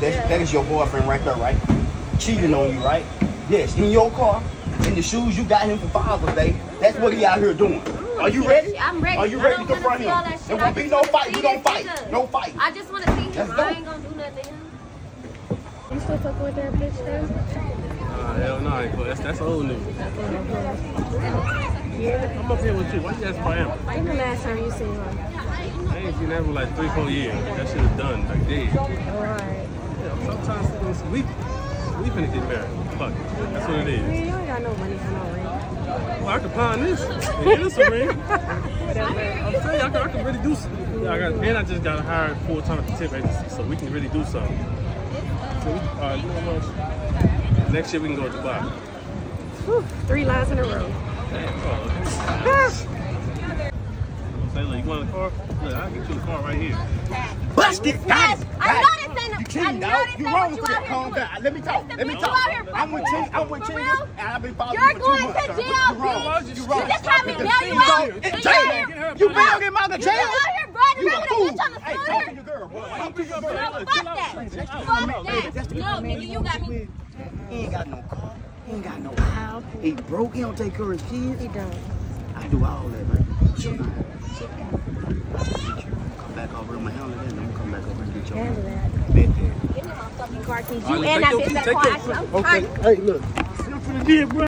That's, that is your boyfriend right there, right? Cheating on you, right? Yes, in your car, in the shoes you got him for Father's Day. That's what he out here doing. Are you ready? I'm ready. Are you I ready don't to wanna confront him? all that shit. There won't be no fight. see We don't fight. nigga. No fight. I just want to see Let's him. go. I ain't gonna do nothing to him. You still fucking with that bitch though? Uh, hell no, I. That's, that's old news. I'm up here with you. Why you ask for him? When the last time you seen him? I ain't seen that for like three, four years. That shit is done. Like, dead. Alright. Yeah, sometimes we, we, we finna get married. Fuck it. That's what it is. Man, is. you ain't got no money for no ring. Well, I can pawn this. And get us a ring. I'm telling you, I can, I can really do something. Yeah, I got, and I just got hired full time at the tip agency, so we can really do something. So we, uh, you know what? Next year we can go to Dubai. Whew, three lines in a row. Say, look, you want a car? Look, I'll get you a car right here. Bust it. Got Yes, it. I Got know it. this ain't a- You I cheating, know dog. You ain't wrong you for that. Calm down. Let me talk. Let me talk. you I'm with fucking I'm with with. For Chingy. real? And I've been following You're you for two going months. to sir. jail, You wrong. bitch. You You just had me bail you you out. you jail. You bailed him out of You jail. out here riding You around with a bitch on the Hey, scooter? talk to your girl. To. No, fuck that. Fuck that. No, nigga, you got me. He ain't got no car. He ain't got no house. He broke. He don't take care of his kids. He don't. I do all that, man. Come back over. Gonna handle that. and I'm gonna come back over and get your Handle that. Bet that. Give me my fucking car keys. You and that bitch that car. Okay, hey, look. See what I'm bro.